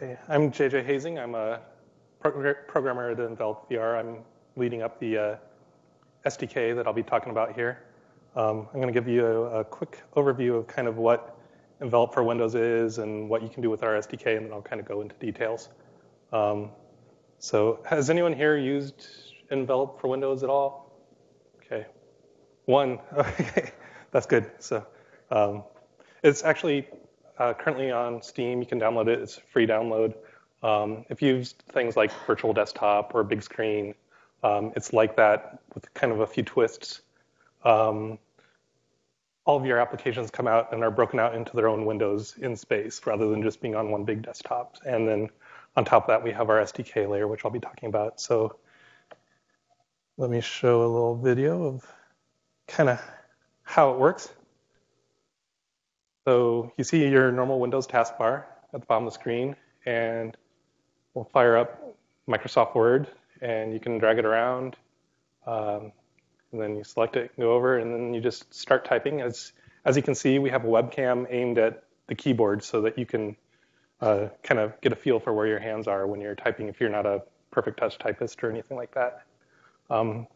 Hey, I'm JJ Hoesing. I'm a programmer at Envelop VR. I'm leading up the uh, SDK that I'll be talking about here. Um, I'm going to give you a, a, quick overview of kind of what Envelop for Windows is and what you can do with our SDK, and then I'll kind of go into details. Um, so has anyone here used Envelop for Windows at all? Okay. One. Okay. That's good. So um, it's actually uh, currently on Steam. You can download it. It's a free download. Um, if you use things like virtual desktop or big screen, um, it's like that with kind of a few twists. Um, all of your applications come out and are broken out into their own windows in space rather than just being on one big desktop. And then on top of that, we have our SDK layer, which I'll be talking about. So let me show a little video of kind of how it works. So you see your normal Windows taskbar at the bottom of the screen, and we'll fire up Microsoft Word, and you can drag it around, um, and then you select it, go over, and then you just start typing. As as you can see, we have a webcam aimed at the keyboard so that you can uh, kind of get a feel for where your hands are when you're typing if you're not a perfect touch typist or anything like that. Um,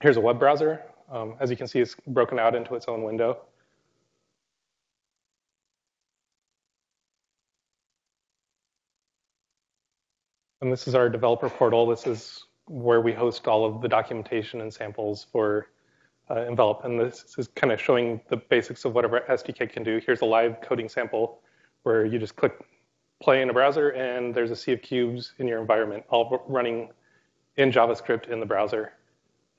here's a web browser. Um, as you can see, it's broken out into its own window. And this is our developer portal. This is where we host all of the documentation and samples for uh, Envelop. And this is kind of showing the basics of whatever SDK can do. Here's a live coding sample where you just click play in a browser and there's a sea of cubes in your environment, all running in JavaScript in the browser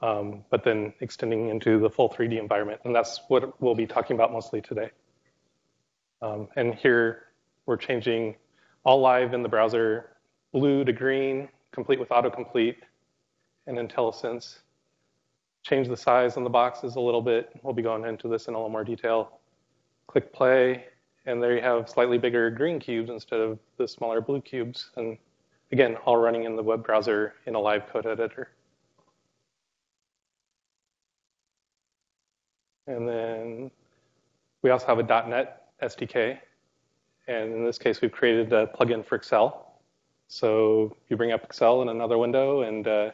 um, but then extending into the full 3D environment. And that's what we'll be talking about mostly today. Um, and here we're changing all live in the browser, blue to green, complete with autocomplete and IntelliSense. Change the size on the boxes a little bit. We'll be going into this in a little more detail. Click play, and there you have slightly bigger green cubes instead of the smaller blue cubes. And again, all running in the web browser in a live code editor. And then we also have a .NET SDK. And in this case, we've created a plugin for Excel. So you bring up Excel in another window and uh,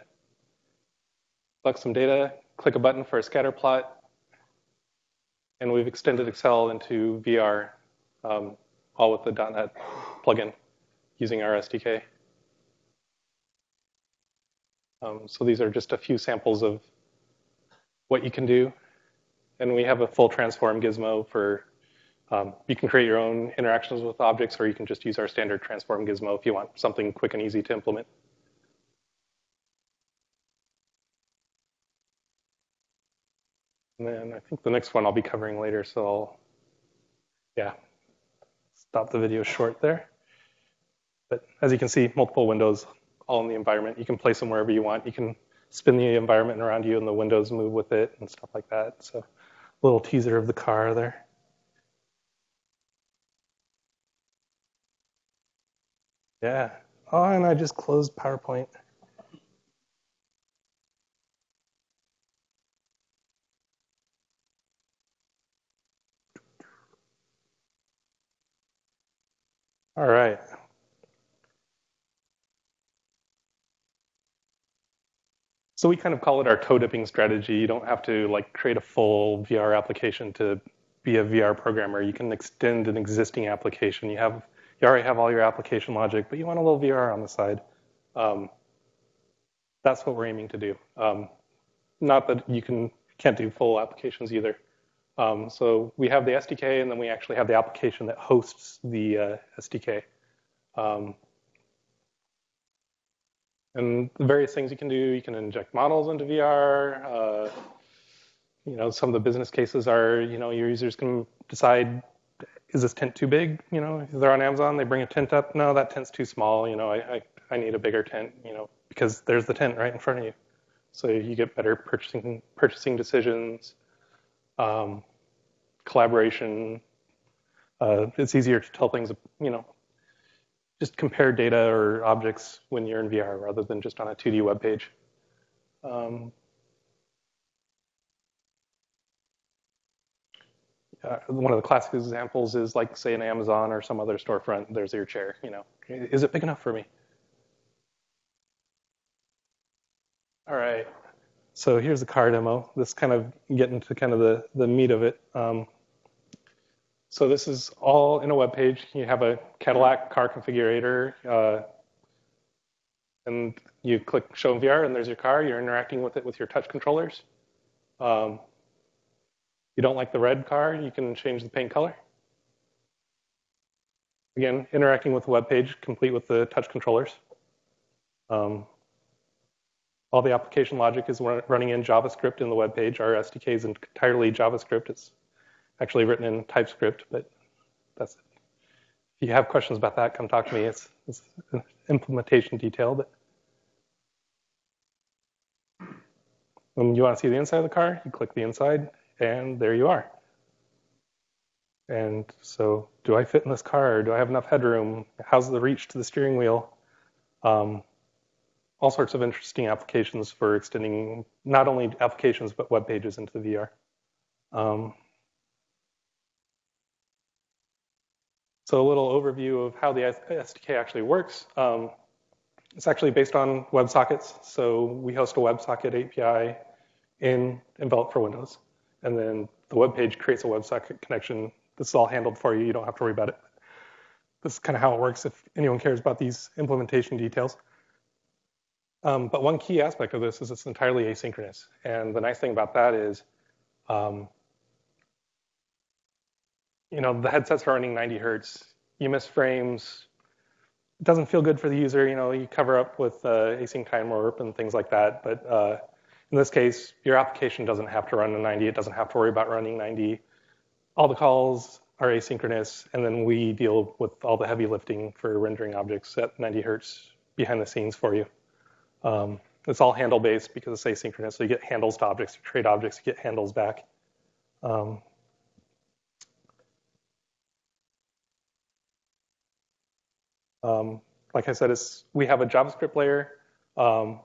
select some data, click a button for a scatter plot, and we've extended Excel into VR, um, all with the .NET plugin using our SDK. Um, so these are just a few samples of what you can do and we have a full transform gizmo for, um, you can create your own interactions with objects or you can just use our standard transform gizmo if you want something quick and easy to implement. And then I think the next one I'll be covering later, so I'll, yeah, stop the video short there. But as you can see, multiple windows all in the environment. You can place them wherever you want. You can spin the environment around you and the windows move with it and stuff like that. So little teaser of the car there. Yeah. Oh, and I just closed PowerPoint. All right. So we kind of call it our toe dipping strategy. You don't have to like create a full VR application to be a VR programmer. You can extend an existing application. You have you already have all your application logic, but you want a little VR on the side. Um, that's what we're aiming to do. Um, not that you can can't do full applications either. Um, so we have the SDK, and then we actually have the application that hosts the uh, SDK. Um, and the various things you can do, you can inject models into VR. Uh, you know, some of the business cases are, you know, your users can decide, is this tent too big? You know, they're on Amazon, they bring a tent up. No, that tent's too small. You know, I, I, I need a bigger tent, you know, because there's the tent right in front of you. So you get better purchasing, purchasing decisions, um, collaboration. Uh, it's easier to tell things, you know, just compare data or objects when you're in VR rather than just on a 2D web page. Um, uh, one of the classic examples is like, say, an Amazon or some other storefront. There's your chair. You know, is it big enough for me? All right. So here's the car demo. This kind of getting to kind of the, the meat of it. Um, so this is all in a web page. You have a Cadillac car configurator, uh, and you click Show in VR, and there's your car. You're interacting with it with your touch controllers. Um, you don't like the red car, you can change the paint color. Again, interacting with the web page, complete with the touch controllers. Um, all the application logic is running in JavaScript in the web page. Our SDK is entirely JavaScript. It's actually written in TypeScript, but that's it. If you have questions about that, come talk to me. It's, it's implementation detail, but when you want to see the inside of the car, you click the inside, and there you are. And so, do I fit in this car? Do I have enough headroom? How's the reach to the steering wheel? Um, all sorts of interesting applications for extending not only applications but web pages into the VR. Um, so a little overview of how the SDK actually works. Um, it's actually based on WebSockets. So we host a WebSocket API in Envelop for Windows. And then the web page creates a WebSocket connection. This is all handled for you. You don't have to worry about it. This is kind of how it works if anyone cares about these implementation details. Um, but one key aspect of this is it's entirely asynchronous. And the nice thing about that is, um, you know, the headsets are running 90 hertz. You miss frames. It doesn't feel good for the user. You know, you cover up with uh, async time warp and things like that. But uh, in this case, your application doesn't have to run a 90. It doesn't have to worry about running 90. All the calls are asynchronous, and then we deal with all the heavy lifting for rendering objects at 90 hertz behind the scenes for you. Um, it's all handle based because it's asynchronous. So you get handles to objects, you trade objects, you get handles back. Um, um, like I said, we have a JavaScript layer um,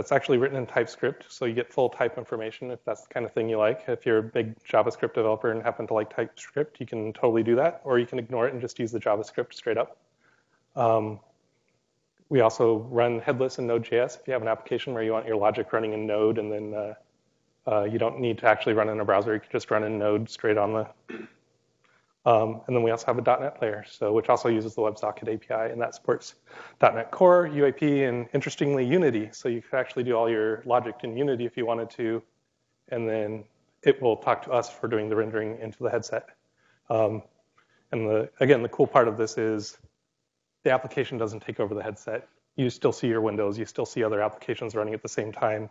that's actually written in TypeScript, so you get full type information if that's the kind of thing you like. If you're a big JavaScript developer and happen to like TypeScript, you can totally do that, or you can ignore it and just use the JavaScript straight up. Um, we also run headless in Node.js if you have an application where you want your logic running in Node and then uh, uh, you don't need to actually run in a browser. You can just run in Node straight on the. Um, and then we also have a .NET layer, so which also uses the WebSocket API, and that supports .NET Core, UAP, and interestingly Unity. So you could actually do all your logic in Unity if you wanted to, and then it will talk to us for doing the rendering into the headset. Um, and the, again, the cool part of this is the application doesn't take over the headset. You still see your windows. You still see other applications running at the same time.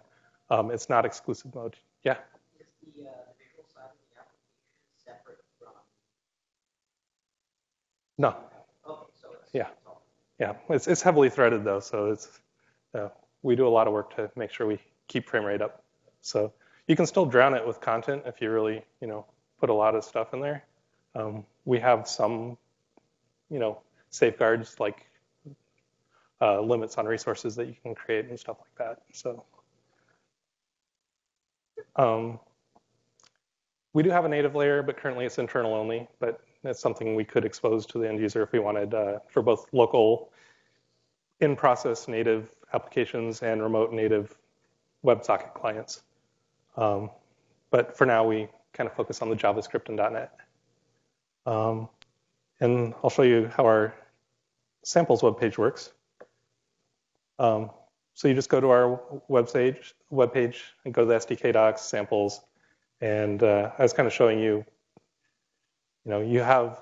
Um, it's not exclusive mode. Yeah. Is the, uh, visual side of the application separate from? No. Okay, so. Yeah. Yeah. It's it's heavily threaded though, so it's uh, we do a lot of work to make sure we keep frame rate up. So you can still drown it with content if you really you know put a lot of stuff in there. Um, we have some you know safeguards like uh, limits on resources that you can create and stuff like that. So um, we do have a native layer, but currently it's internal only. But it's something we could expose to the end user if we wanted uh, for both local in-process native applications and remote native WebSocket clients. Um, but for now, we kind of focus on the JavaScript and .NET. Um, and I'll show you how our samples web page works. Um, so you just go to our web page, web page and go to the SDK docs, samples, and uh, I was kind of showing you, you know, you have,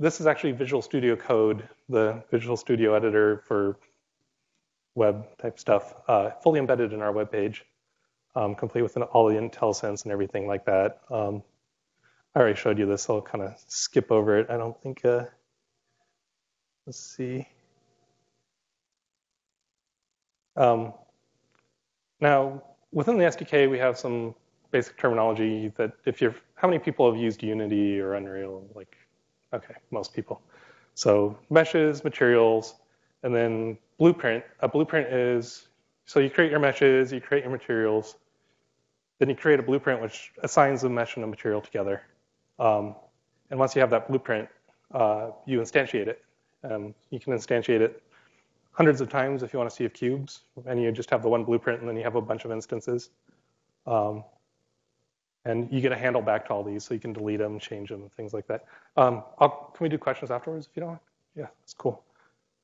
this is actually Visual Studio Code, the Visual Studio editor for web type stuff, uh, fully embedded in our web page, um, complete with an, all the IntelliSense and everything like that. Um, I already showed you this, so I'll kind of skip over it. I don't think, uh, let's see. Um, now, within the SDK, we have some basic terminology that if you're, how many people have used Unity or Unreal? Like, okay, most people. So meshes, materials, and then blueprint. A blueprint is, so you create your meshes, you create your materials, then you create a blueprint which assigns the mesh and the material together. Um, and once you have that blueprint, uh, you instantiate it. Um, you can instantiate it hundreds of times if you want to see if cubes, and you just have the one blueprint, and then you have a bunch of instances. Um, and you get a handle back to all these, so you can delete them, change them, things like that. Um, can we do questions afterwards if you don't? Yeah, that's cool.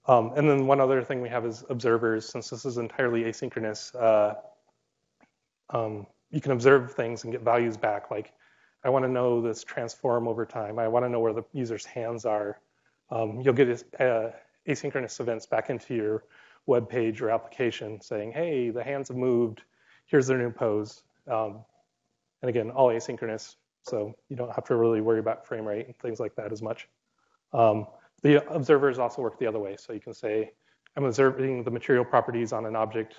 Um, and then one other thing we have is observers. Since this is entirely asynchronous, uh, um, you can observe things and get values back. Like, I want to know this transform over time. I want to know where the user's hands are. Um, you'll get uh, asynchronous events back into your web page or application saying, hey, the hands have moved. Here's their new pose. Um, and again, all asynchronous, so you don't have to really worry about frame rate and things like that as much. Um, the observers also work the other way, so you can say, I'm observing the material properties on an object,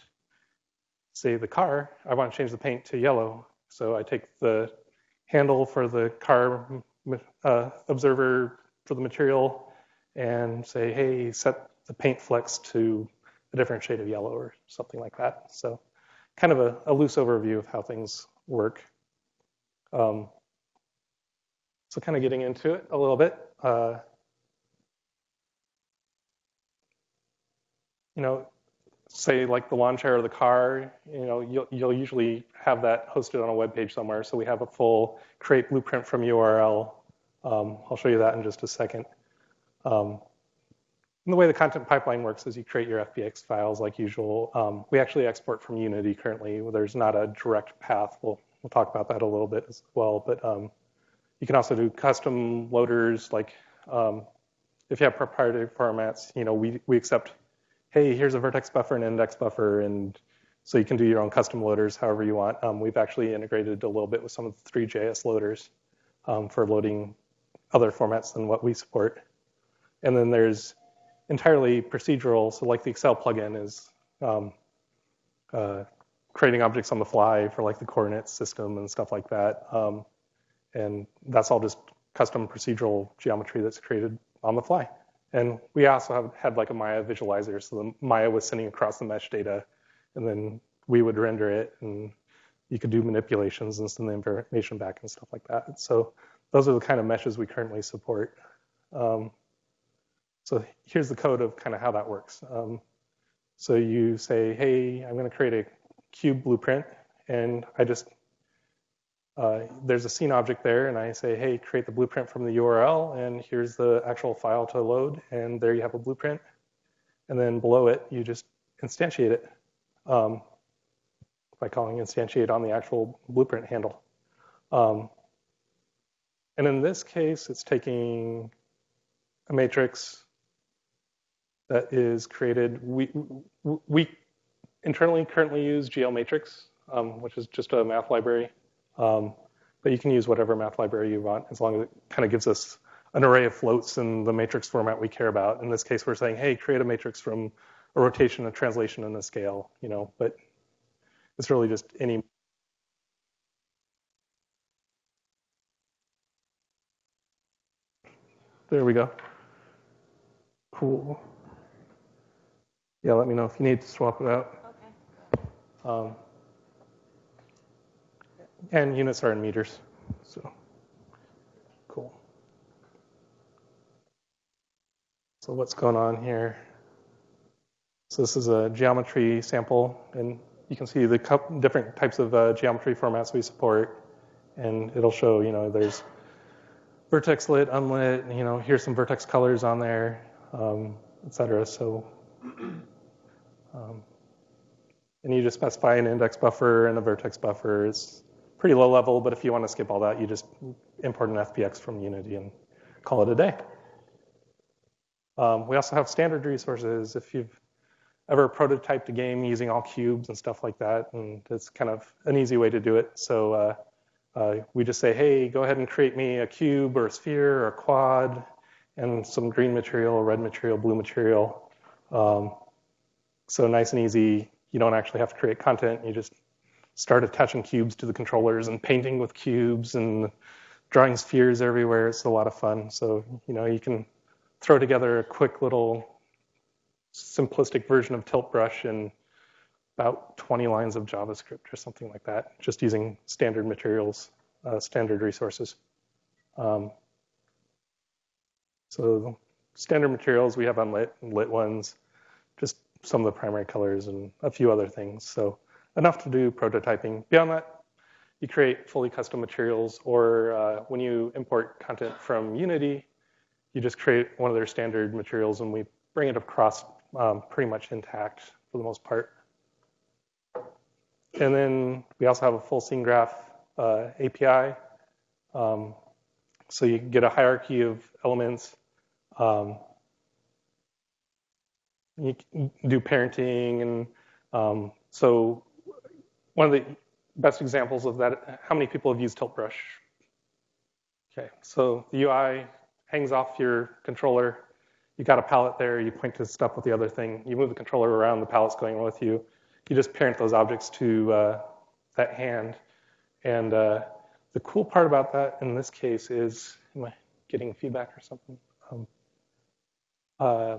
say the car, I want to change the paint to yellow, so I take the handle for the car uh, observer for the material and say, hey, set the paint flex to a different shade of yellow or something like that. So kind of a, a loose overview of how things work. Um, so kind of getting into it a little bit. Uh, you know, say like the lawn chair or the car, you know, you'll, you'll usually have that hosted on a web page somewhere. So we have a full create blueprint from URL. Um, I'll show you that in just a second. Um, and the way the content pipeline works is you create your FBX files like usual. Um, we actually export from Unity currently. There's not a direct path. We'll We'll talk about that a little bit as well. But um, you can also do custom loaders. Like um, if you have proprietary formats, you know, we, we accept, hey, here's a vertex buffer and index buffer. And so you can do your own custom loaders however you want. Um, we've actually integrated a little bit with some of the Three.js loaders um, for loading other formats than what we support. And then there's entirely procedural. So like the Excel plugin is um, uh, creating objects on the fly for like the coordinate system and stuff like that. Um, and that's all just custom procedural geometry that's created on the fly. And we also have had like a Maya visualizer, so the Maya was sending across the mesh data, and then we would render it, and you could do manipulations and send the information back and stuff like that. So those are the kind of meshes we currently support. Um, so here's the code of kind of how that works. Um, so you say, hey, I'm going to create a cube blueprint, and I just, uh, there's a scene object there, and I say, hey, create the blueprint from the URL, and here's the actual file to load, and there you have a blueprint. And then below it, you just instantiate it um, by calling instantiate on the actual blueprint handle. Um, and in this case, it's taking a matrix that is created. We, we internally currently use GLMatrix, um, which is just a math library. Um, but you can use whatever math library you want as long as it kind of gives us an array of floats in the matrix format we care about. In this case, we're saying, hey, create a matrix from a rotation, a translation, and a scale, you know, but it's really just any There we go. Cool. Yeah, let me know if you need to swap it out. Um, and units are in meters, so cool. So what's going on here? So this is a geometry sample, and you can see the different types of uh, geometry formats we support, and it'll show, you know, there's vertex lit, unlit, you know, here's some vertex colors on there, um, et cetera. So um, and you just specify an index buffer and a vertex buffer. It's pretty low level, but if you want to skip all that, you just import an FBX from Unity and call it a day. Um, we also have standard resources if you've ever prototyped a game using all cubes and stuff like that, and it's kind of an easy way to do it. So uh, uh, we just say, hey, go ahead and create me a cube or a sphere or a quad and some green material, red material, blue material. Um, so nice and easy you don't actually have to create content. You just start attaching cubes to the controllers and painting with cubes and drawing spheres everywhere. It's a lot of fun. So, you know, you can throw together a quick little simplistic version of Tilt Brush in about 20 lines of JavaScript or something like that, just using standard materials, uh, standard resources. Um, so standard materials, we have unlit and lit ones, just some of the primary colors and a few other things. So enough to do prototyping. Beyond that, you create fully custom materials, or uh, when you import content from Unity, you just create one of their standard materials and we bring it across um, pretty much intact for the most part. And then we also have a full scene graph uh, API. Um, so you get a hierarchy of elements. Um, you do parenting and um, so one of the best examples of that, how many people have used Tilt Brush? Okay, so the UI hangs off your controller. You got a palette there, you point to stuff with the other thing. You move the controller around, the palette's going with you. You just parent those objects to uh, that hand. And uh, the cool part about that in this case is, am I getting feedback or something? Um, uh,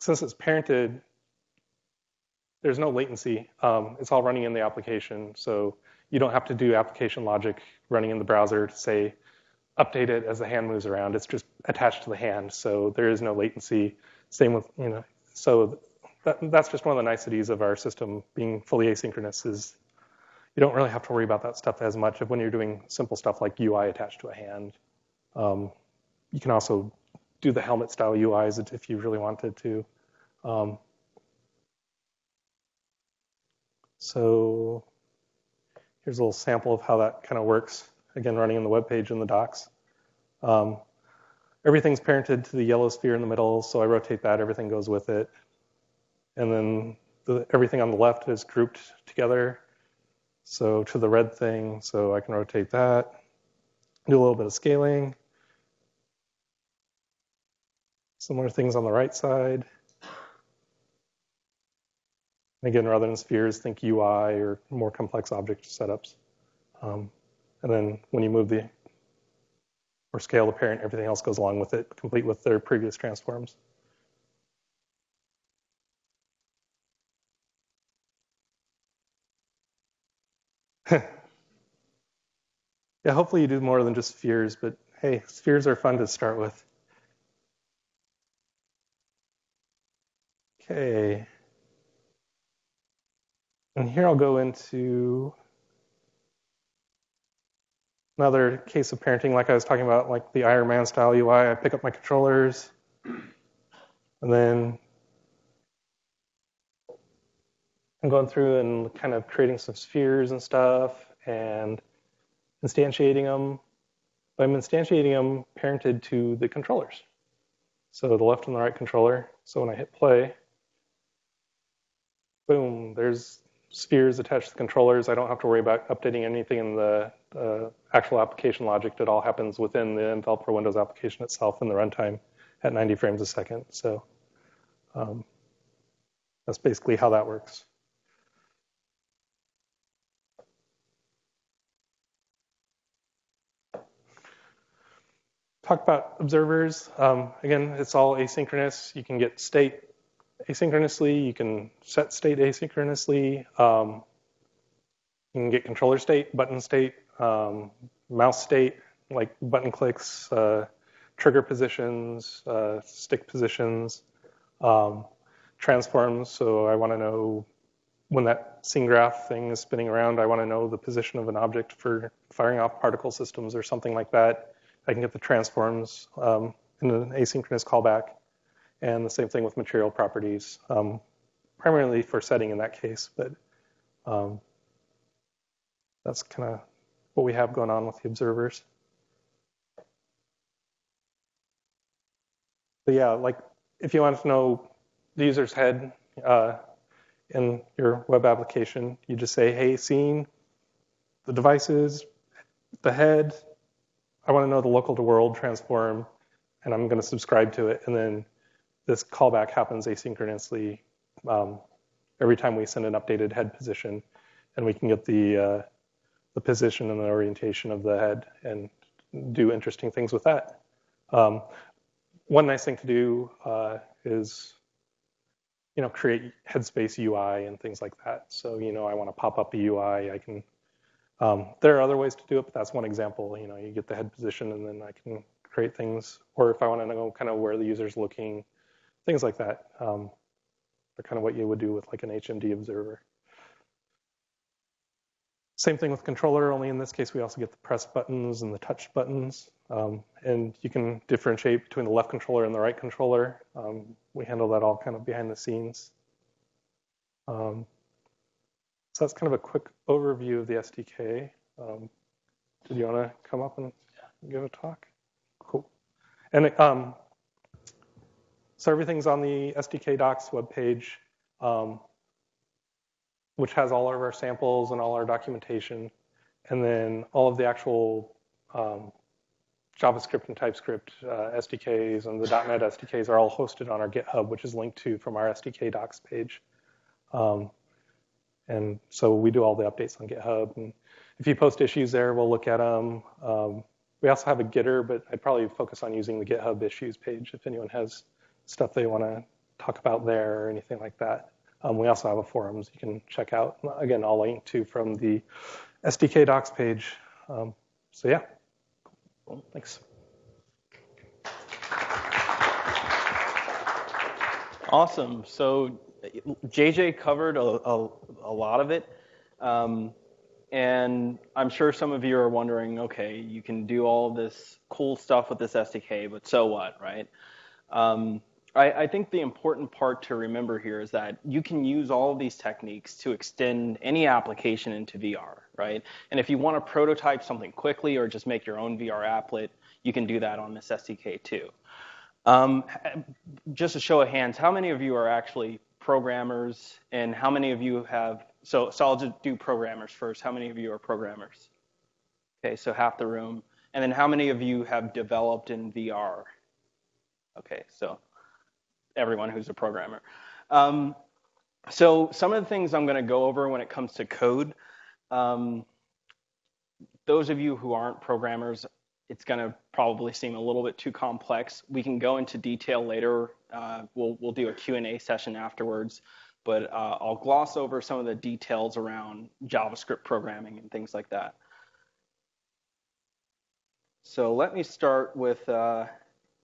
since it's parented, there's no latency. Um, it's all running in the application, so you don't have to do application logic running in the browser to say update it as the hand moves around. It's just attached to the hand, so there is no latency. Same with you know, so that, that's just one of the niceties of our system being fully asynchronous is you don't really have to worry about that stuff as much of when you're doing simple stuff like UI attached to a hand. Um, you can also do the helmet style UIs if you really wanted to. Um, so here's a little sample of how that kind of works. Again, running in the web page in the docs. Um, everything's parented to the yellow sphere in the middle, so I rotate that, everything goes with it. And then the, everything on the left is grouped together. So to the red thing, so I can rotate that, do a little bit of scaling. Similar things on the right side. Again, rather than spheres, think UI or more complex object setups. Um, and then when you move the or scale the parent, everything else goes along with it, complete with their previous transforms. yeah, hopefully you do more than just spheres, but hey, spheres are fun to start with. Okay. And here I'll go into another case of parenting, like I was talking about, like the Iron Man style UI. I pick up my controllers, and then I'm going through and kind of creating some spheres and stuff and instantiating them. But I'm instantiating them parented to the controllers. So the left and the right controller. So when I hit play, boom, there's spheres attached to the controllers. I don't have to worry about updating anything in the uh, actual application logic. It all happens within the Envelop Windows application itself in the runtime at 90 frames a second. So um, that's basically how that works. Talk about observers. Um, again, it's all asynchronous. You can get state asynchronously. You can set state asynchronously. Um, you can get controller state, button state, um, mouse state, like button clicks, uh, trigger positions, uh, stick positions, um, transforms. So I want to know when that scene graph thing is spinning around, I want to know the position of an object for firing off particle systems or something like that. I can get the transforms um, in an asynchronous callback. And the same thing with material properties, um, primarily for setting in that case, but um, that's kind of what we have going on with the observers. But yeah, like if you want to know the user's head uh, in your web application, you just say, hey, scene, the devices, the head, I want to know the local to world transform, and I'm going to subscribe to it, and then this callback happens asynchronously um, every time we send an updated head position, and we can get the uh, the position and the orientation of the head and do interesting things with that. Um, one nice thing to do uh, is, you know, create headspace UI and things like that. So, you know, I want to pop up a UI, I can Um, there are other ways to do it, but that's one example. You know, you get the head position, and then I can create things. Or if I want to know kind of where the user's looking, things like that. Um, are kind of what you would do with like an HMD observer. Same thing with controller, only in this case we also get the press buttons and the touch buttons. Um, and you can differentiate between the left controller and the right controller. Um, we handle that all kind of behind the scenes. Um, so that's kind of a quick overview of the SDK. Um, did you want to come up and give a talk? Cool. And um, so everything's on the SDK docs webpage. Um, which has all of our samples and all our documentation, and then all of the actual um, JavaScript and TypeScript uh, SDKs and the .NET SDKs are all hosted on our GitHub, which is linked to from our SDK docs page. Um, and so we do all the updates on GitHub. And if you post issues there, we'll look at them. Um, we also have a Gitter, but I'd probably focus on using the GitHub issues page if anyone has stuff they want to talk about there or anything like that. Um, we also have a forums you can check out. Again, I'll link to from the SDK docs page. Um, so yeah, cool. thanks. Awesome. So JJ covered a, a, a lot of it. Um, and I'm sure some of you are wondering, okay, you can do all this cool stuff with this SDK, but so what, right? Um, I, I, think the important part to remember here is that you can use all of these techniques to extend any application into VR, right? And if you want to prototype something quickly or just make your own VR applet, you can do that on this SDK too. Um, just a show of hands, how many of you are actually programmers and how many of you have, so, so I'll just do programmers first. How many of you are programmers? Okay, so half the room. And then how many of you have developed in VR? Okay, so everyone who's a programmer. Um, so some of the things I'm going to go over when it comes to code, um, those of you who aren't programmers, it's going to probably seem a little bit too complex. We can go into detail later. Uh, we'll, we'll do a Q&A session afterwards, but uh, I'll gloss over some of the details around JavaScript programming and things like that. So let me start with uh,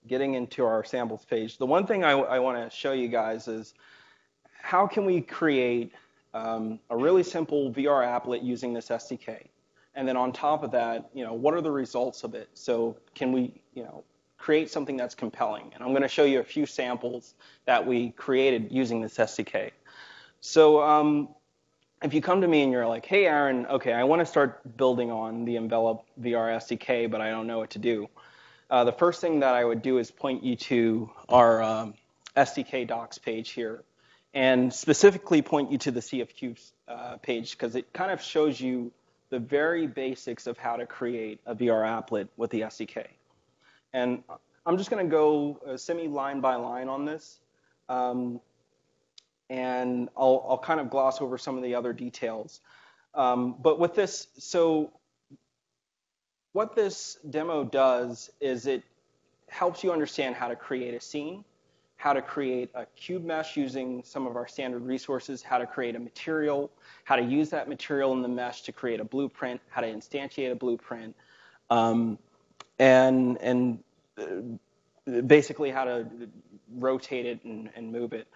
getting into our samples page, the one thing I, I want to show you guys is how can we create um, a really simple VR applet using this SDK? And then on top of that, you know, what are the results of it? So can we, you know, create something that's compelling? And I'm going to show you a few samples that we created using this SDK. So um, if you come to me and you're like, hey, Aaron, okay, I want to start building on the Envelop VR SDK, but I don't know what to do. Uh, the first thing that I would do is point you to our um, SDK docs page here, and specifically point you to the Cubes uh, page because it kind of shows you the very basics of how to create a VR applet with the SDK. And I'm just going to go uh, semi line by line on this, um, and I'll, I'll, kind of gloss over some of the other details. Um, but with this, so what this demo does is it helps you understand how to create a scene, how to create a cube mesh using some of our standard resources, how to create a material, how to use that material in the mesh to create a blueprint, how to instantiate a blueprint, um, and and uh, basically how to rotate it and, and move it.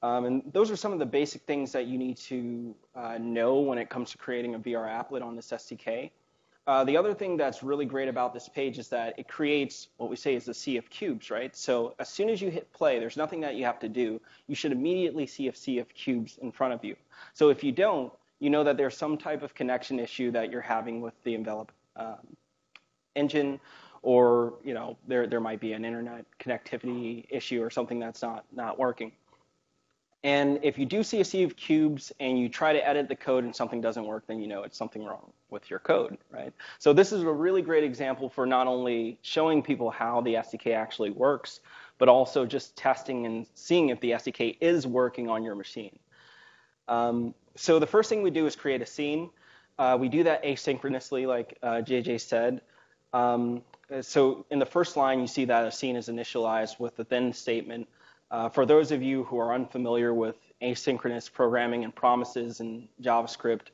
Um, and those are some of the basic things that you need to uh, know when it comes to creating a VR applet on this SDK. Uh, the other thing that's really great about this page is that it creates what we say is a sea of cubes, right? So as soon as you hit play, there's nothing that you have to do. You should immediately see a sea of cubes in front of you. So if you don't, you know that there's some type of connection issue that you're having with the Envelop um, engine, or you know there there might be an internet connectivity issue or something that's not not working. And if you do see a sea of cubes and you try to edit the code and something doesn't work, then you know it's something wrong with your code, right? So this is a really great example for not only showing people how the SDK actually works, but also just testing and seeing if the SDK is working on your machine. Um, so the first thing we do is create a scene. Uh, we do that asynchronously, like uh, JJ said. Um, so in the first line, you see that a scene is initialized with the then statement. Uh, for those of you who are unfamiliar with asynchronous programming and promises in JavaScript,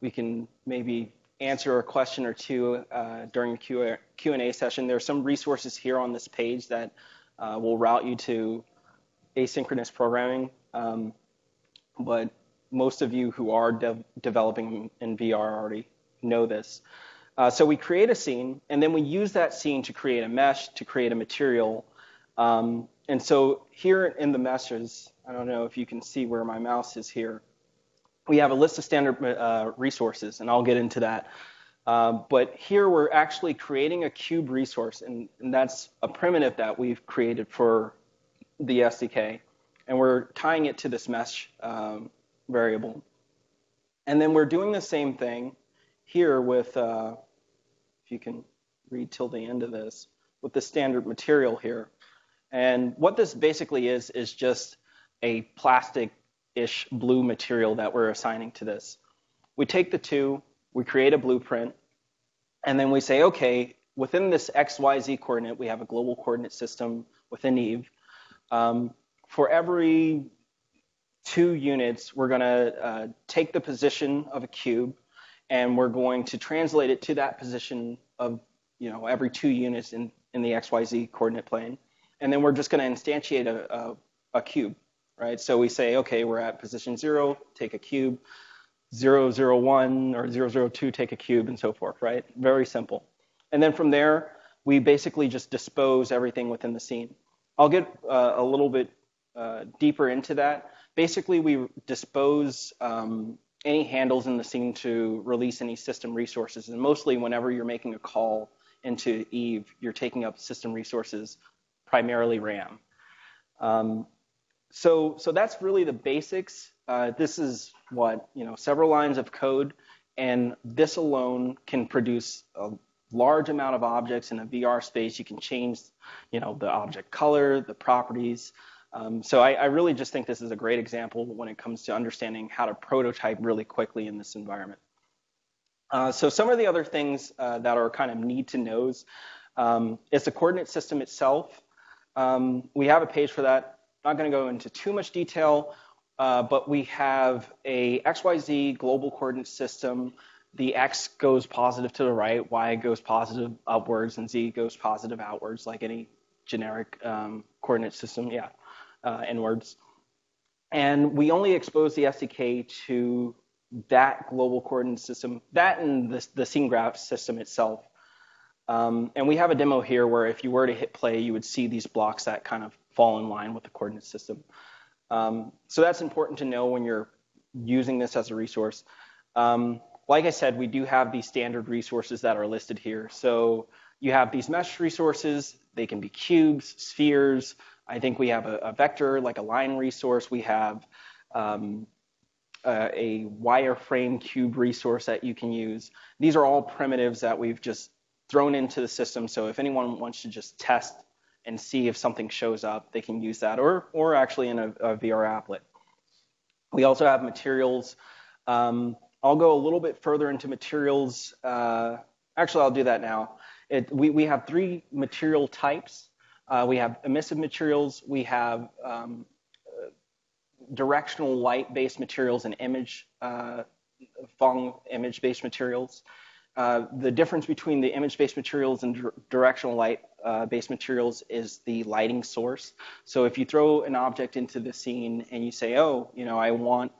we can maybe answer a question or two uh, during the Q- Q&A session. There are some resources here on this page that uh, will route you to asynchronous programming. Um, but most of you who are de- developing in VR already know this. Uh, so we create a scene, and then we use that scene to create a mesh, to create a material. Um, and so here in the meshes, I don't know if you can see where my mouse is here. We have a list of standard uh, resources, and I'll get into that. Uh, but here we're actually creating a cube resource, and, and, that's a primitive that we've created for the SDK. And we're tying it to this mesh um, variable. And then we're doing the same thing here with, uh, if you can read till the end of this, with the standard material here. And what this basically is, is just a plastic-ish blue material that we're assigning to this. We take the two, we create a blueprint, and then we say, okay, within this XYZ coordinate, we have a global coordinate system within Eve. Um, for every two units, we're going to uh, take the position of a cube and we're going to translate it to that position of you know every two units in, in the XYZ coordinate plane. And then we're just going to instantiate a, a, a cube, right? So we say, okay, we're at position zero, take a cube, 001 or 002, take a cube, and so forth, right? Very simple. And then from there, we basically just dispose everything within the scene. I'll get uh, a little bit uh, deeper into that. Basically, we dispose um, any handles in the scene to release any system resources. And mostly, whenever you're making a call into Eve, you're taking up system resources, primarily RAM. Um, so, so that's really the basics. Uh, this is what you know, several lines of code, and this alone can produce a large amount of objects in a VR space. You can change, you know, the object color, the properties. Um, so I, I, really just think this is a great example when it comes to understanding how to prototype really quickly in this environment. Uh, so some of the other things uh, that are kind of need to knows um, is the coordinate system itself. Um, we have a page for that. Not going to go into too much detail, uh, but we have a XYZ global coordinate system. The X goes positive to the right, Y goes positive upwards, and Z goes positive outwards, like any generic um, coordinate system. Yeah uh, inwards. And we only expose the SDK to that global coordinate system, that and the, the scene graph system itself. Um, and we have a demo here where if you were to hit play, you would see these blocks that kind of fall in line with the coordinate system. Um, so that's important to know when you're using this as a resource. Um, like I said, we do have these standard resources that are listed here. So you have these mesh resources. They can be cubes, spheres, I think we have a, a vector, like a line resource. We have um, a wireframe cube resource that you can use. These are all primitives that we've just thrown into the system. So if anyone wants to just test and see if something shows up, they can use that, or or actually in a, a VR applet. We also have materials. Um, I'll go a little bit further into materials. Uh, actually, I'll do that now. It, we, we have three material types. Uh, we have emissive materials. We have um, directional light-based materials and image uh, Phong image-based materials. Uh, the difference between the image-based materials and directional light-based materials is the lighting source. So if you throw an object into the scene and you say, oh, you know, I want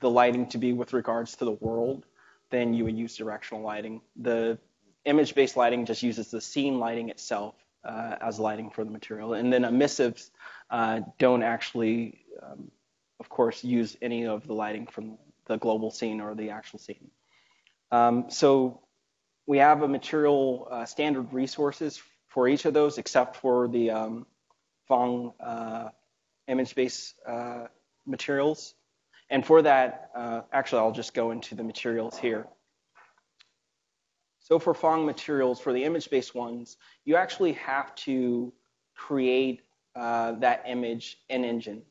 the lighting to be with regards to the world, then you would use directional lighting. The image-based lighting just uses the scene lighting itself uh, as lighting for the material. And then emissives uh, don't actually, um, of course, use any of the lighting from the global scene or the actual scene. Um, so we have a material uh, standard resources for each of those, except for the um, Phong uh, image-based uh, materials. And for that, uh, actually, I'll just go into the materials here. So for Phong materials, for the image-based ones, you actually have to create uh, that image in engine,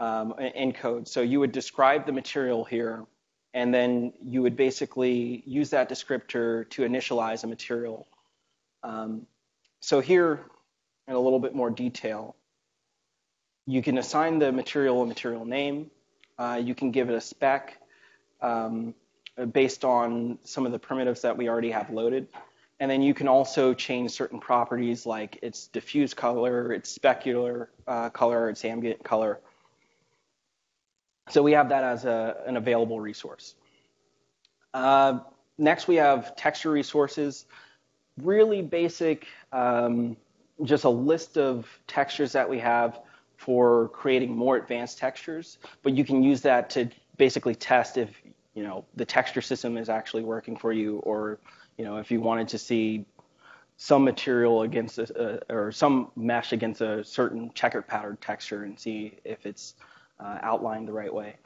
um, in code. So you would describe the material here, and then you would basically use that descriptor to initialize a material. Um, so here, in a little bit more detail, you can assign the material a material name. Uh, you can give it a spec. Um, based on some of the primitives that we already have loaded. And then you can also change certain properties like its diffuse color, its specular uh, color, its ambient color. So we have that as a, an available resource. Uh, next, we have texture resources. Really basic, um, just a list of textures that we have for creating more advanced textures, but you can use that to basically test if you know the texture system is actually working for you, or you know if you wanted to see some material against a, or some mesh against a certain checkered pattern texture and see if it's uh, outlined the right way.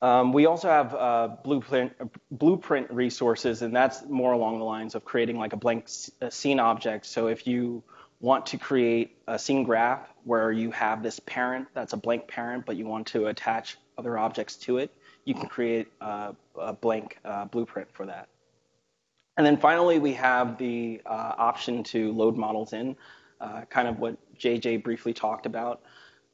Um, we also have uh, blueprint, blueprint resources, and that's more along the lines of creating like a blank scene object. So if you want to create a scene graph where you have this parent that's a blank parent, but you want to attach other objects to it, you can create a, a blank uh, blueprint for that. And then finally, we have the uh, option to load models in, uh, kind of what JJ briefly talked about.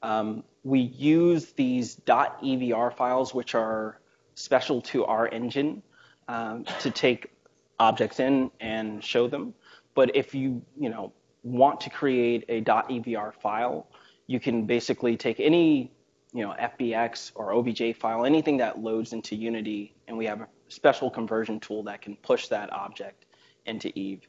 Um, we use these .evr files, which are special to our engine, um, to take objects in and show them. But if you, you know, want to create a .evr file, you can basically take any, you know, FBX or OBJ file, anything that loads into Unity, and we have a special conversion tool that can push that object into Eve.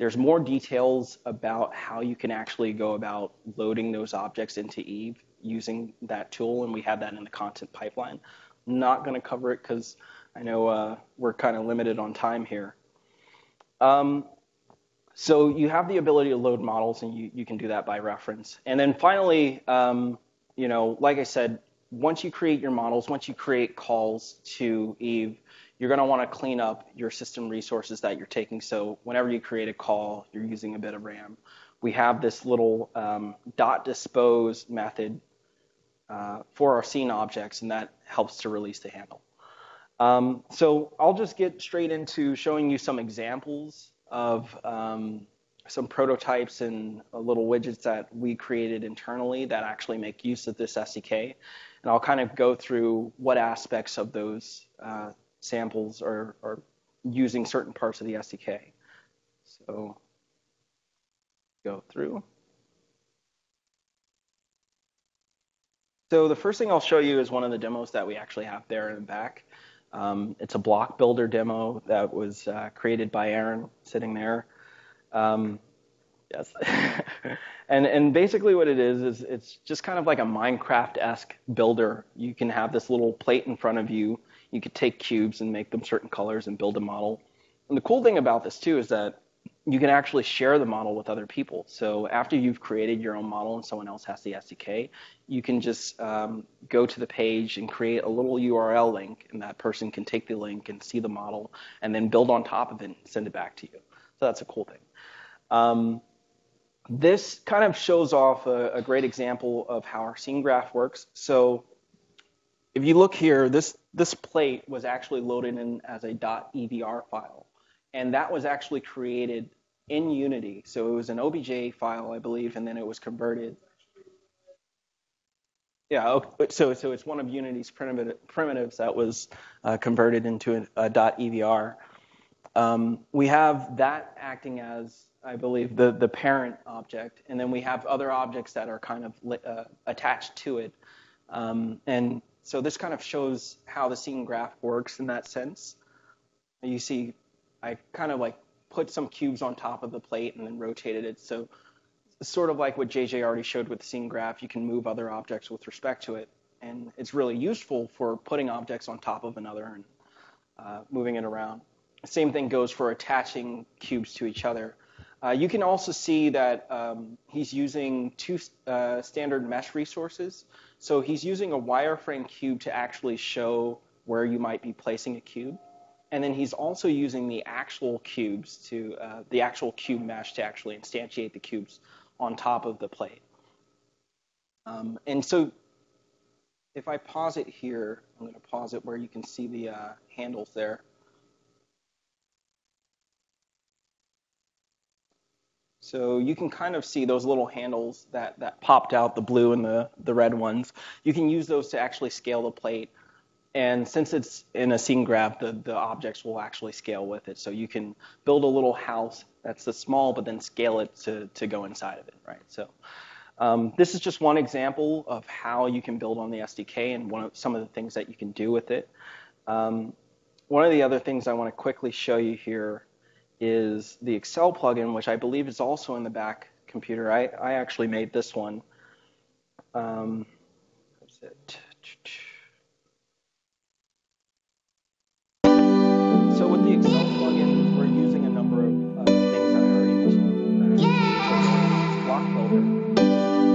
There's more details about how you can actually go about loading those objects into Eve using that tool, and we have that in the content pipeline. I'm not going to cover it because I know uh, we're kind of limited on time here. Um, so you have the ability to load models, and you, you can do that by reference. And then finally, um, you know, like I said, once you create your models, once you create calls to Eve, you're going to want to clean up your system resources that you're taking. So whenever you create a call, you're using a bit of RAM. We have this little um, dot dispose method uh, for our scene objects, and that helps to release the handle. Um, so I'll just get straight into showing you some examples of um, some prototypes and uh, little widgets that we created internally that actually make use of this SDK. And I'll kind of go through what aspects of those uh, samples are, are using certain parts of the SDK. So go through. So the first thing I'll show you is one of the demos that we actually have there in the back. Um, it's a block builder demo that was uh, created by Aaron sitting there. Um, yes. and, and basically what it is, is it's just kind of like a Minecraft-esque builder. You can have this little plate in front of you you could take cubes and make them certain colors and build a model. And the cool thing about this too is that you can actually share the model with other people. So after you've created your own model and someone else has the SDK, you can just um, go to the page and create a little URL link, and that person can take the link and see the model, and then build on top of it and send it back to you. So that's a cool thing. Um, this kind of shows off a, a, great example of how our scene graph works. So if you look here, this, this plate was actually loaded in as a .evr file. And that was actually created in Unity. So it was an OBJ file, I believe, and then it was converted. Yeah, so, so it's one of Unity's primitives that was uh, converted into a, a .evr. Um, we have that acting as, I believe, the, the parent object, and then we have other objects that are kind of uh, attached to it. Um, and so this kind of shows how the scene graph works in that sense. You see, I kind of like put some cubes on top of the plate and then rotated it. So sort of like what JJ already showed with the scene graph, you can move other objects with respect to it. And it's really useful for putting objects on top of another and uh, moving it around. Same thing goes for attaching cubes to each other. Uh, you can also see that um, he's using two uh, standard mesh resources. So he's using a wireframe cube to actually show where you might be placing a cube. And then he's also using the actual cubes to, uh, the actual cube mesh to actually instantiate the cubes on top of the plate. Um, and so if I pause it here, I'm going to pause it where you can see the uh, handles there. So you can kind of see those little handles that, that popped out, the blue and the, the red ones. You can use those to actually scale the plate. and since it's in a scene graph, the, the objects will actually scale with it. So you can build a little house that's the small, but then scale it to, to go inside of it, right? So um, this is just one example of how you can build on the SDK and one of, some of the things that you can do with it. Um, one of the other things I want to quickly show you here is the Excel plugin, which I believe is also in the back computer. I, I actually made this one. Um, it? So with the Excel plugin, we're using a number of uh, things that I already mentioned. Uh, block builder.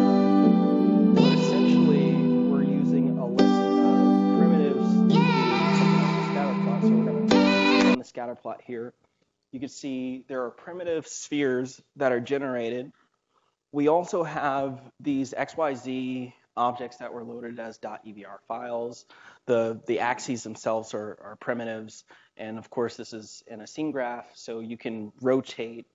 Um, but essentially, we're using a list primitives to the scatter plot. So we're going to run the scatter plot here. You can see there are primitive spheres that are generated. We also have these XYZ objects that were loaded as .evr files. The, the axes themselves are, are primitives. And of course, this is in a scene graph, so you can rotate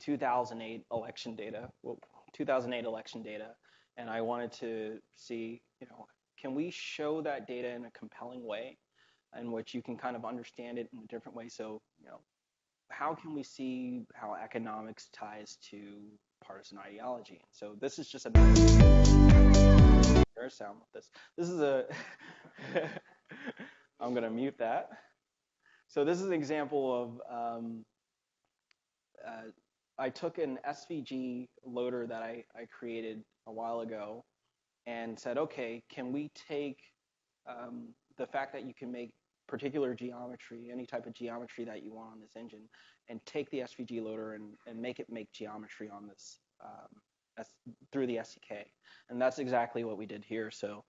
2008 election data, well, 2008 election data, and I wanted to see, you know, can we show that data in a compelling way in which you can kind of understand it in a different way? So, you know, how can we see how economics ties to partisan ideology? So this is just a there's sound with this. This is a I'm going to mute that. So this is an example of um, uh, I took an SVG loader that I, I created a while ago and said, okay, can we take um, the fact that you can make particular geometry, any type of geometry that you want on this engine, and take the SVG loader and, and make it make geometry on this um, through the SDK. And that's exactly what we did here. So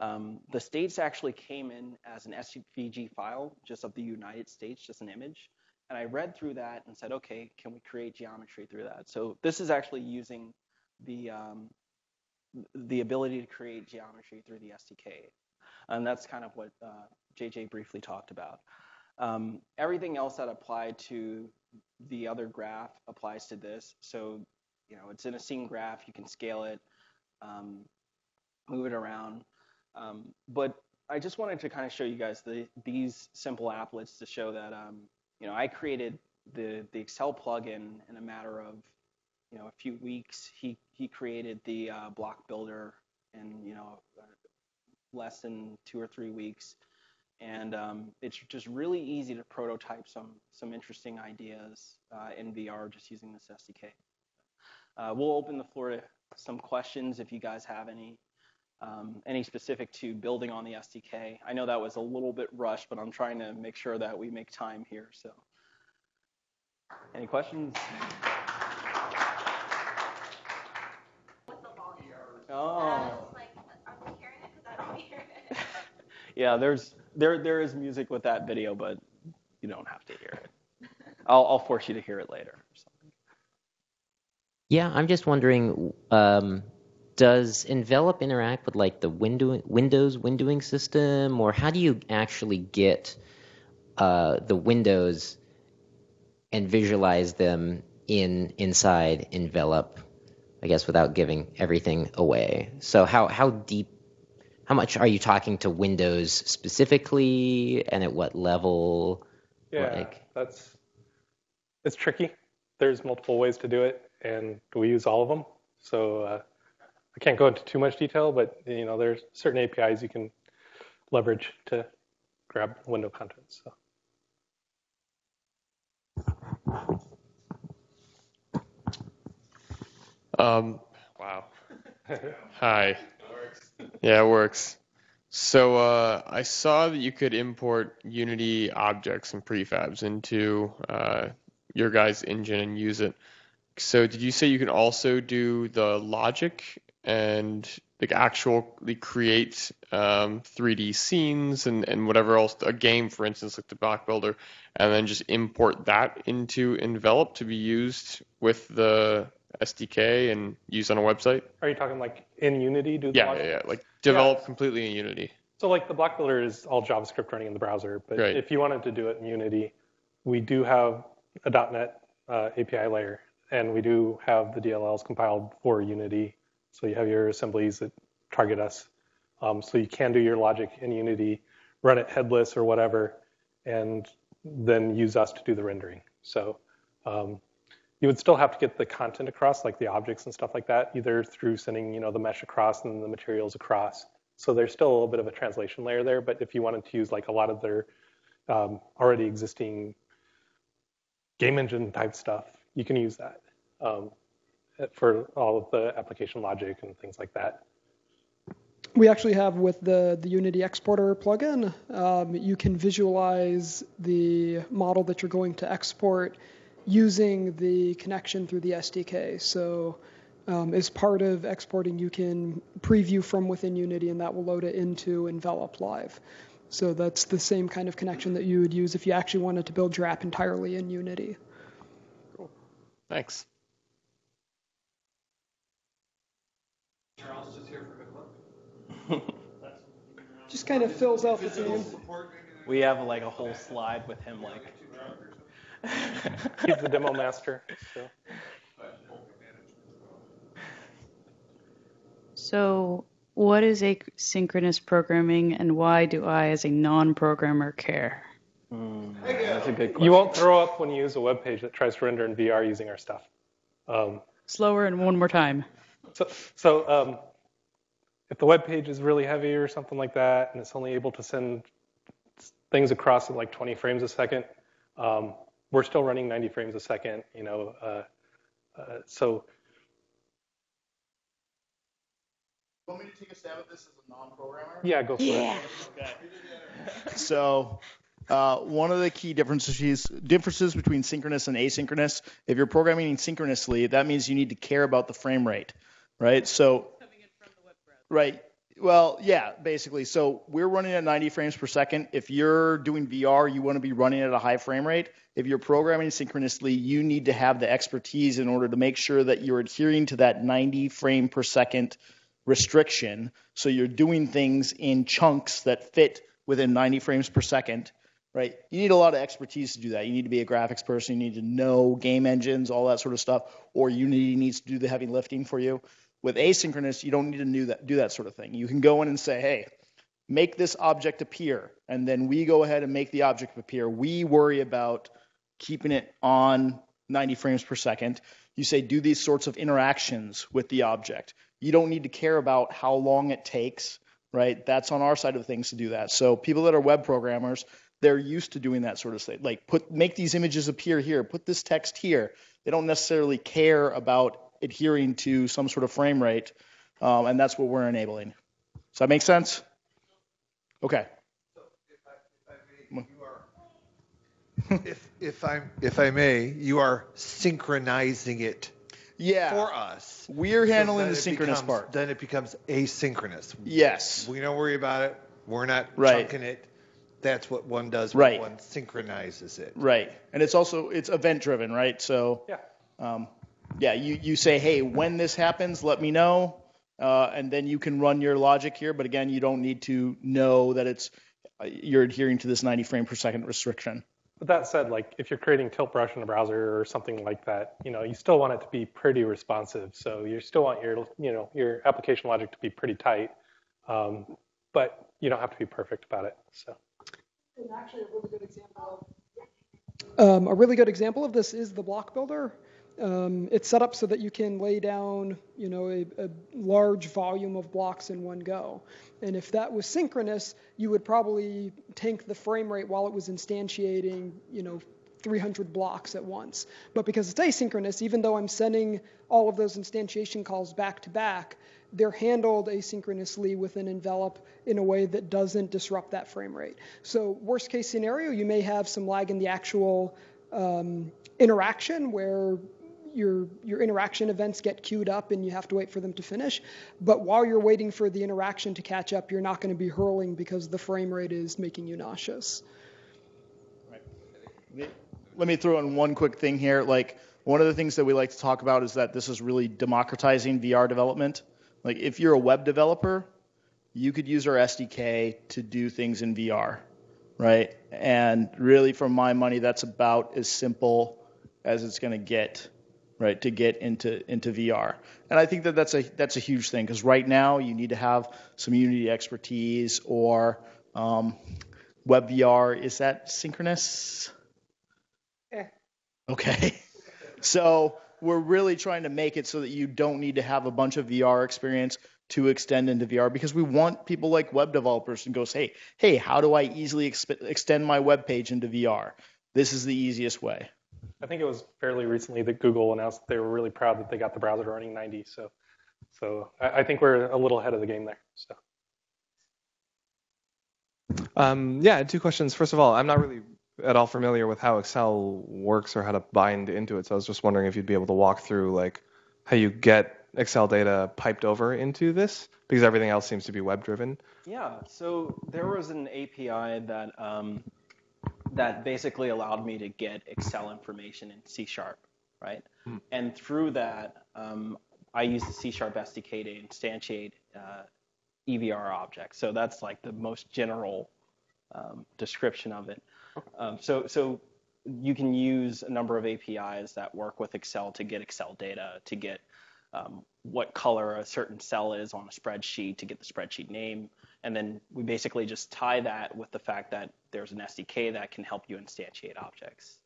um, the states actually came in as an SVG file, just of the United States, just an image. And I read through that and said, okay, can we create geometry through that? So this is actually using the um, the ability to create geometry through the SDK. And that's kind of what uh, JJ briefly talked about. Um, everything else that applied to the other graph applies to this. So, you know, it's in a scene graph, you can scale it, um, move it around. Um, but I just wanted to kind of show you guys the, these simple applets to show that um, you know, I created the the Excel plugin in a matter of you know a few weeks. He he created the uh, block builder in you know less than two or three weeks, and um, it's just really easy to prototype some some interesting ideas uh, in VR just using this SDK. Uh, we'll open the floor to some questions if you guys have any. Um, any specific to building on the SDK. I know that was a little bit rushed, but I'm trying to make sure that we make time here. So, any questions? Oh. yeah, there's there there is music with that video, but you don't have to hear it. I'll I'll force you to hear it later. Yeah, I'm just wondering. Um, does envelop interact with like the window, windows windowing system? Or how do you actually get uh, the windows and visualize them in inside envelop i guess without giving everything away? So how how deep how much are you talking to windows specifically? And at what level? Yeah like, that's it's tricky. There's multiple ways to do it and we use all of them. So uh, I can't go into too much detail, but you know, there's certain APIs you can leverage to grab window contents. So. Um, wow. Hi. Yeah, it works. So uh, I saw that you could import Unity objects and prefabs into uh, your guys' engine and use it. So did you say you can also do the logic and like actually create um, 3D scenes and, and whatever else, a game, for instance, like the block builder, and then just import that into Envelop to be used with the SDK and used on a website? Are you talking like in Unity? Do the Yeah, yeah, yeah. Like develop completely in Unity. So like the block builder is all JavaScript running in the browser, but Right. if you wanted to do it in Unity, we do have a .NET uh, API layer, and we do have the DLLs compiled for Unity. So you have your assemblies that target us. Um, so you can do your logic in Unity, run it headless or whatever, and then use us to do the rendering. So um, you would still have to get the content across, like the objects and stuff like that, either through sending you know the mesh across and the materials across. So there's still a little bit of a translation layer there. But if you wanted to use like a lot of their um, already existing game engine type stuff, you can use that um, for all of the application logic and things like that. We actually have with the, the Unity Exporter plugin, um, you can visualize the model that you're going to export using the connection through the SDK. So um, as part of exporting, you can preview from within Unity and that will load it into Envelop Live. So that's the same kind of connection that you would use if you actually wanted to build your app entirely in Unity. Cool. Thanks. Charles just here for good luck. Just kind of fills out the team. We have like a whole slide with him like. He's the demo master. So. So, what is asynchronous programming, and why do I, as a non-programmer, care? That's a good question. You won't throw up when you use a web page that tries to render in VR using our stuff. Um, Slower and one more time. So, so um, if the web page is really heavy or something like that, and it's only able to send things across at like 20 frames a second, um, we're still running 90 frames a second. You know, uh, uh, so want me to take a stab at this as a non-programmer? yeah, go for it. So, uh, one of the key differences differences between synchronous and asynchronous. If you're programming synchronously, that means you need to care about the frame rate, right? So, right. Well, yeah, basically. So we're running at 90 frames per second. If you're doing VR, you want to be running at a high frame rate. If you're programming synchronously, you need to have the expertise in order to make sure that you're adhering to that 90 frame per second restriction. So you're doing things in chunks that fit within 90 frames per second, right? You need a lot of expertise to do that. You need to be a graphics person. You need to know game engines, all that sort of stuff. Or Unity needs to do the heavy lifting for you. With asynchronous, you don't need to do that, do that sort of thing. You can go in and say, hey, make this object appear, and then we go ahead and make the object appear. We worry about keeping it on 90 frames per second. You say, do these sorts of interactions with the object. You don't need to care about how long it takes, right? That's on our side of things to do that. So people that are web programmers, they're used to doing that sort of thing. Like put make these images appear here, put this text here. They don't necessarily care about adhering to some sort of frame rate, um, and that's what we're enabling. Does that make sense? Okay. if if I'm if I may, you are synchronizing it Yeah. for us. We're handling then the synchronous becomes- part. Then it becomes asynchronous. Yes. We don't worry about it. We're not Right. chunking it. That's what one does. Right. When one synchronizes it. Right. And it's also it's event driven, right? So Yeah. um, yeah, you, you say, hey, when this happens, let me know, uh, and then you can run your logic here. But again, you don't need to know that it's uh, you're adhering to this 90 frame per second restriction. But that said, like if you're creating tilt brush in a browser or something like that, you know, you still want it to be pretty responsive. So you still want your, you know, your application logic to be pretty tight, um, but you don't have to be perfect about it. So. And actually, a really good example um, a really good example of this is the block builder. Um, it's set up so that you can lay down, you know, a, a large volume of blocks in one go. And if that was synchronous, you would probably tank the frame rate while it was instantiating, you know, 300 blocks at once. But because it's asynchronous, even though I'm sending all of those instantiation calls back to back, they're handled asynchronously within Envelop in a way that doesn't disrupt that frame rate. So worst case scenario, you may have some lag in the actual um, interaction where your your interaction events get queued up and you have to wait for them to finish. But while you're waiting for the interaction to catch up, you're not going to be hurling because the frame rate is making you nauseous. Let me throw in one quick thing here. Like one of the things that we like to talk about is that this is really democratizing VR development. Like if you're a web developer, you could use our SDK to do things in VR, right? And really, for my money, that's about as simple as it's going to get, right? To get into into VR, and I think that that's a that's a huge thing because right now you need to have some Unity expertise or um, WebVR. Is that synchronous? Okay. So we're really trying to make it so that you don't need to have a bunch of VR experience to extend into VR because we want people like web developers to go say, hey, how do I easily exp- extend my web page into VR? This is the easiest way. I think it was fairly recently that Google announced that they were really proud that they got the browser running 90. So, so I, I think we're a little ahead of the game there. So. Um, yeah, two questions. First of all, I'm not really at all familiar with how Excel works or how to bind into it. So I was just wondering if you'd be able to walk through like how you get Excel data piped over into this because everything else seems to be web driven. Yeah. So there was an API that um, that basically allowed me to get Excel information in C sharp, right? Hmm. And through that, um, I use the C sharp SDK to instantiate uh, EVR objects. So that's like the most general um, description of it. Um, so, so you can use a number of APIs that work with Excel to get Excel data, to get um, what color a certain cell is on a spreadsheet, to get the spreadsheet name, and then we basically just tie that with the fact that there's an SDK that can help you instantiate objects.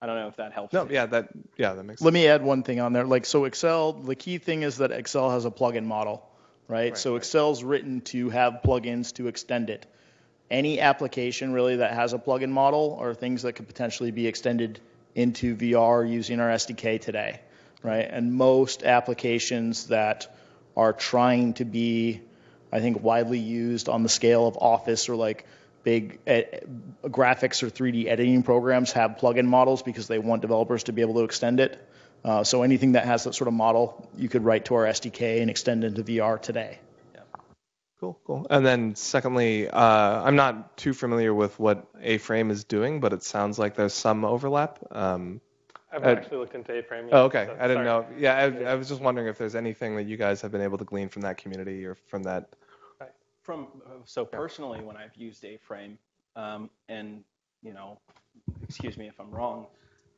I don't know if that helps. No, you. yeah, that yeah, that makes Let me add one thing on there. Like so Excel, the key thing is that Excel has a plugin model, right? Right, so right. Excel's written to have plugins to extend it. Any application really that has a plugin model are things that could potentially be extended into VR using our SDK today, right? And most applications that are trying to be, I think, widely used on the scale of Office or like big eh, graphics or 3D editing programs have plugin models because they want developers to be able to extend it. Uh, so anything that has that sort of model, you could write to our SDK and extend into VR today. Cool, cool. And then secondly, uh, I'm not too familiar with what A-Frame is doing, but it sounds like there's some overlap. Um, I've Uh, actually looked into A-Frame. oh, okay. so I didn't sorry. know. Yeah, I, I was just wondering if there's anything that you guys have been able to glean from that community or from that. From uh, so personally, when I've used A-Frame, um, and you know, excuse me if I'm wrong,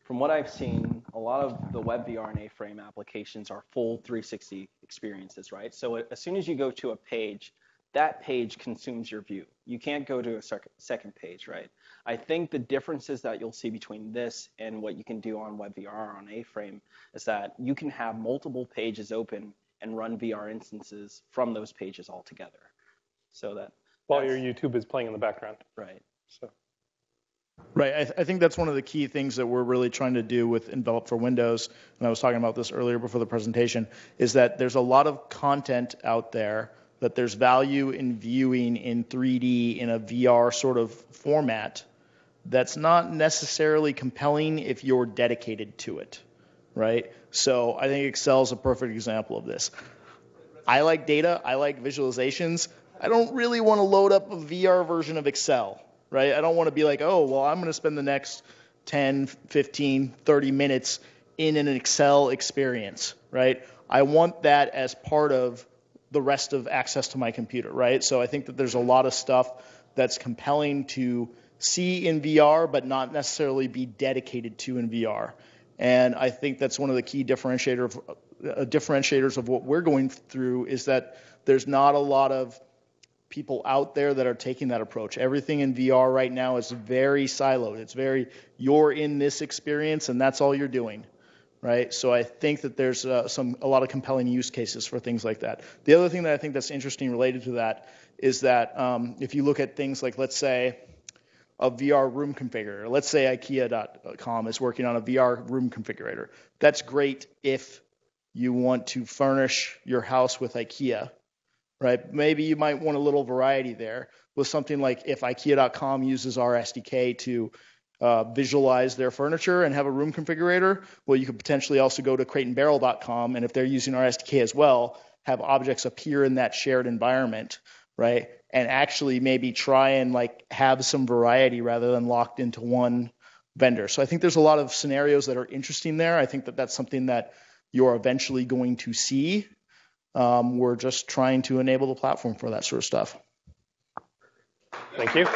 from what I've seen, a lot of the WebVR and A-Frame applications are full 360 experiences, right? So as soon as you go to a page, that page consumes your view. You can't go to a sec- second page, right? I think the differences that you'll see between this and what you can do on WebVR on A-Frame is that you can have multiple pages open and run VR instances from those pages all together. So that While your YouTube is playing in the background. right. So. Right. I, th- I think that's one of the key things that we're really trying to do with Envelop for Windows, and I was talking about this earlier before the presentation, is that there's a lot of content out there that there's value in viewing in 3D in a VR sort of format that's not necessarily compelling if you're dedicated to it, right? So I think Excel is a perfect example of this. I like data, I like visualizations. I don't really want to load up a VR version of Excel, right? I don't want to be like, oh, well, I'm going to spend the next 10, 15, 30 minutes in an Excel experience, right? I want that as part of the rest of access to my computer, right? So I think that there's a lot of stuff that's compelling to see in VR, but not necessarily be dedicated to in VR. And I think that's one of the key differentiator of, uh, differentiators of what we're going through is that there's not a lot of people out there that are taking that approach. Everything in VR right now is very siloed. It's very you're in this experience and that's all you're doing, right? So I think that there's uh, some a lot of compelling use cases for things like that. The other thing that I think that's interesting related to that is that um, if you look at things like let's say a VR room configurator. Let's say IKEA.com is working on a VR room configurator. That's great if you want to furnish your house with IKEA, right? Maybe you might want a little variety there with something like if IKEA.com uses our SDK to uh, visualize their furniture and have a room configurator. Well, you could potentially also go to crateandbarrel.com, and if they're using our SDK as well, have objects appear in that shared environment, right? And actually maybe try and like have some variety rather than locked into one vendor. So I think there's a lot of scenarios that are interesting there. I think that that's something that you're eventually going to see. Um, we're just trying to enable the platform for that sort of stuff. Thank you.